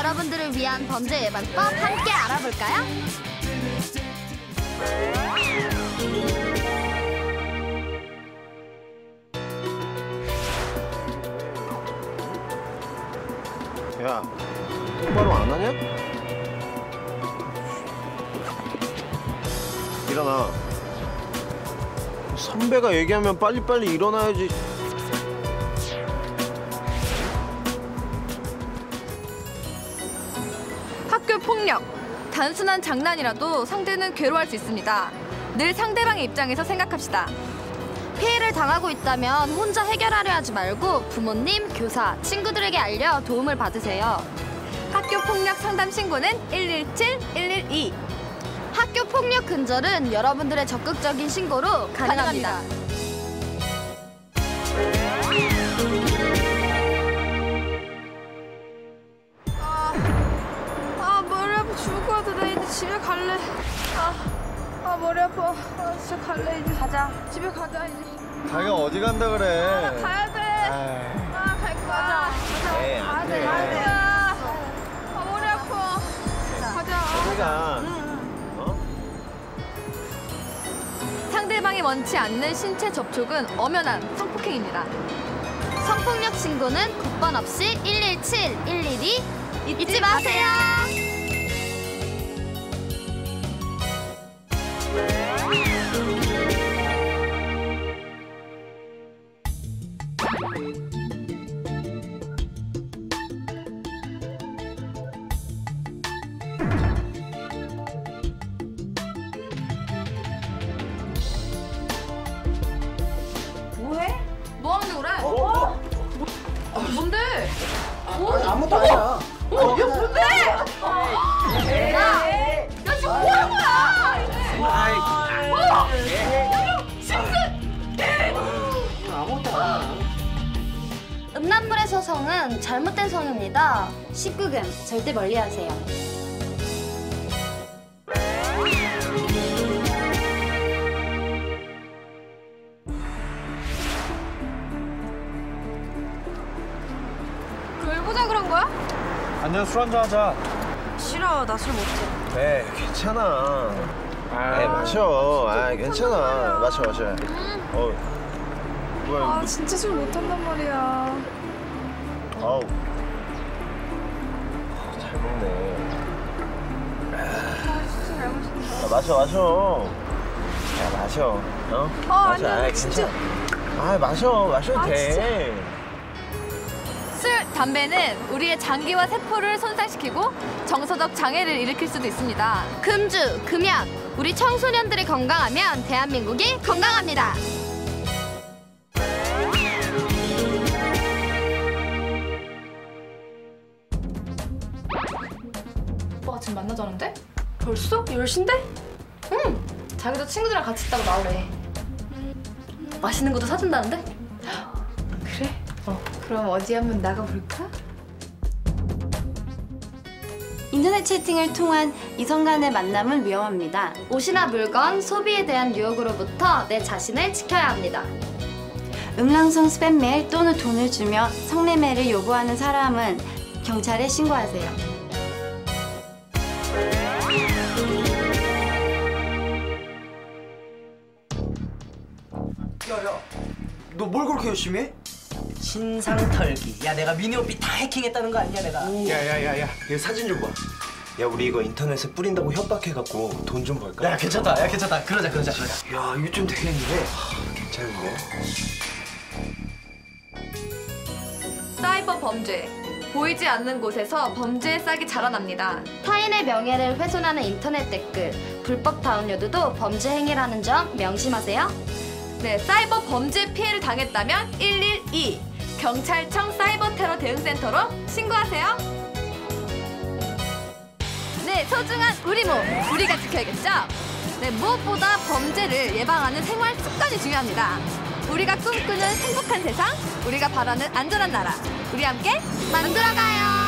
여러분들을 위한 범죄 예방법 함께 알아볼까요? 야, 똑바로 안 하냐? 일어나. 선배가 얘기하면 빨리빨리 일어나야지. 학교 폭력. 단순한 장난이라도 상대는 괴로워할 수 있습니다. 늘 상대방의 입장에서 생각합시다. 피해를 당하고 있다면 혼자 해결하려 하지 말고 부모님, 교사, 친구들에게 알려 도움을 받으세요. 학교 폭력 상담 신고는 117 112. 학교 폭력 근절은 여러분들의 적극적인 신고로 가능합니다. 아 집에 갈래. 아, 아 머리 아파. 아 진짜 갈래 이제. 가자. 집에 가자 이제. 자기가 어디 간다 그래. 가야 돼. 아 갈 거야. 가자. 에이, 안 돼. 가야 돼. 아 머리 아파. 가자. 자기가. 어? 상대방이 원치 않는 신체 접촉은 엄연한 성폭행입니다. 성폭력 신고는 국번 없이 117, 112 잊지 마세요. 뭐해? 뭔데? 아무도 아니야. 어? 야 뭔데? 야, 야 지금 뭐 하는 거야? 어? 아무것도 아니야. 음란물의 성은 잘못된 성입니다. 19금 절대 멀리하세요. 안녕, 술 한잔 하자. 싫어 나 술 못해 네, 괜찮아. 아, 마셔. 아, 괜찮아. 마셔, 마셔. 어, 뭐야, 아 이거. 진짜 술 못한단 말이야 아우. 잘 먹네. 아, 마셔, 마셔. 야, 마셔. 어? 아, 마셔. 아니야, 아이, 진짜. 아, 마셔. 마셔도 아, 돼. 술, 담배는 우리의 장기와 세포를 손상시키고 정서적 장애를 일으킬 수도 있습니다 금주, 금약. 우리 청소년들이 건강하면 대한민국이 건강합니다. 오빠가 지금 만나자는데? 벌써? 10시인데? 응 자기도 친구들이랑 같이 있다고 나오래 맛있는 것도 사준다는데? 어 그럼 어디 한번 나가볼까? 인터넷 채팅을 통한 이성 간의 만남은 위험합니다. 옷이나 물건, 소비에 대한 유혹으로부터 내 자신을 지켜야 합니다. 음란성 스팸 메일 또는 돈을 주며 성매매를 요구하는 사람은 경찰에 신고하세요. 야야, 너 뭘 그렇게 열심히 해? 신상 털기. 야 내가 미니 오피 다 해킹했다는 거 아니야 내가? 야야야야 이거 사진 좀 봐. 야 우리 이거 인터넷에 뿌린다고 협박해갖고 돈 좀 벌까? 야 괜찮다, 야 괜찮다. 그러자 그러자. 야 이거 좀 되겠는데? 괜찮은데? 사이버 범죄 보이지 않는 곳에서 범죄의 싹이 자라납니다 타인의 명예를 훼손하는 인터넷 댓글, 불법 다운로드도 범죄 행위라는 점 명심하세요. 네, 사이버 범죄 피해를 당했다면 112 경찰청 사이버 테러 대응센터로 신고하세요. 네, 소중한 우리 몸 우리가 지켜야겠죠? 네, 무엇보다 범죄를 예방하는 생활 습관이 중요합니다. 우리가 꿈꾸는 행복한 세상, 우리가 바라는 안전한 나라, 우리 함께 만들어가요.